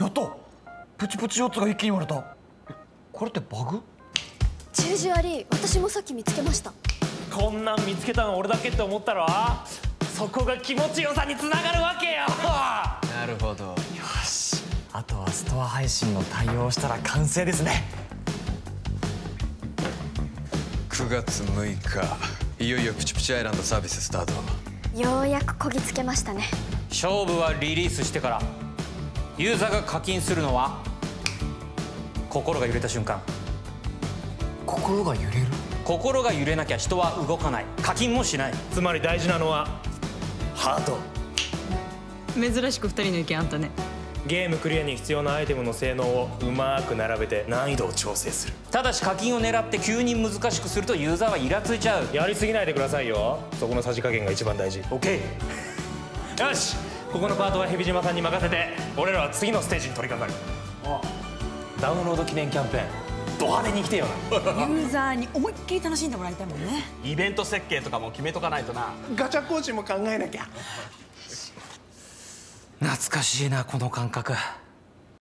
やった。プチプチ4つが一気に割れた。えこれってバグ？十字割り私もさっき見つけました。こんなん見つけたの俺だけって思ったろ？そこが気持ちよさにつながるわけよ。なるほど。よし。あとはストア配信の対応したら完成ですね。9月6日。いよいよプチプチアイランドサービススタート。ようやくこぎつけましたね。勝負はリリースしてからユーザーが課金するのは心が揺れた瞬間。心が揺れる？心が揺れなきゃ人は動かない。課金もしない。つまり大事なのはハート。珍しく二人の意見あったね。ゲームクリアに必要なアイテムの性能をうまく並べて難易度を調整する。ただし課金を狙って急に難しくするとユーザーはイラついちゃう。やりすぎないでくださいよ。そこのさじ加減が一番大事。OK よしここのパートは蛇島さんに任せて俺らは次のステージに取り掛かる。ダウンロード記念キャンペーン。ド派手に来てよ。なユーザーに思いっきり楽しんでもらいたいもんね。イベント設計とかも決めとかないとな。ガチャ工事も考えなきゃ。懐かしいなこの感覚